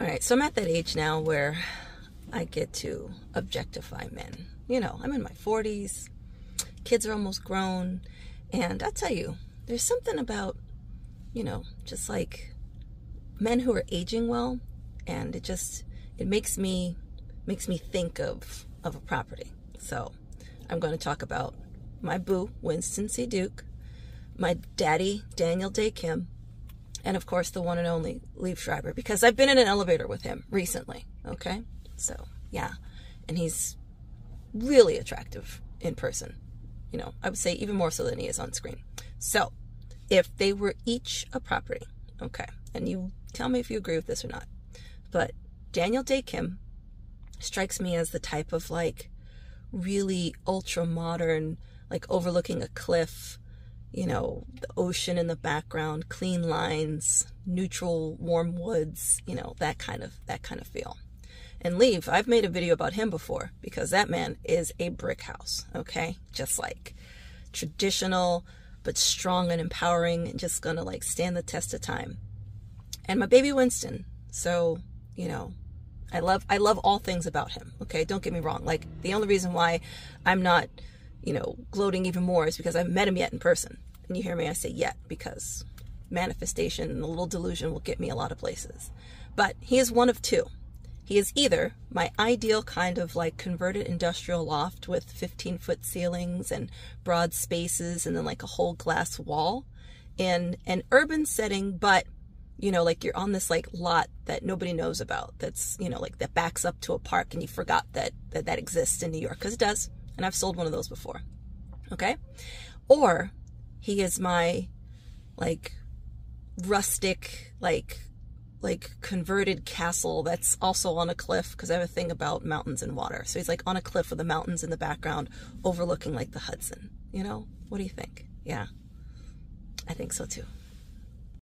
All right, so I'm at that age now where I get to objectify men. You know, I'm in my 40s, kids are almost grown, and I tell you, there's something about, you know, just like men who are aging well, and it just it makes me makes me think of of a property. So I'm going to talk about my boo, Winston C. Duke, my daddy, Daniel Dae Kim, and of course the one and only Liev Schreiber, because I've been in an elevator with him recently. Okay, so yeah, and he's really attractive in person. You know, I would say even more so than he is on screen. So, if they were each a property, okay, and you tell me if you agree with this or not, but Daniel Dae Kim strikes me as the type of like really ultra modern, like overlooking a cliff, you know, the ocean in the background, clean lines, neutral warm woods, you know, that kind of that kind of feel. And Liev, I've made a video about him before because that man is a brick house, okay? Just like traditional but strong and empowering and just gonna like stand the test of time. And my baby Winston. So, you know, I love I love all things about him. Okay, don't get me wrong. Like the only reason why I'm not, you know, gloating even more is because I have met him yet in person. And you hear me, I say yet because manifestation and a little delusion will get me a lot of places. But he is one of two. He is either my ideal kind of like converted industrial loft with 15 foot ceilings and broad spaces and then like a whole glass wall in an urban setting, but you know, like you're on this like lot that nobody knows about. That's, you know, like that backs up to a park and you forgot that that, that exists in New York because it does. And I've sold one of those before. Okay. Or he is my like rustic, like, like converted castle that's also on a cliff because I have a thing about mountains and water. So he's like on a cliff with the mountains in the background overlooking like the Hudson. You know, what do you think? Yeah, I think so too.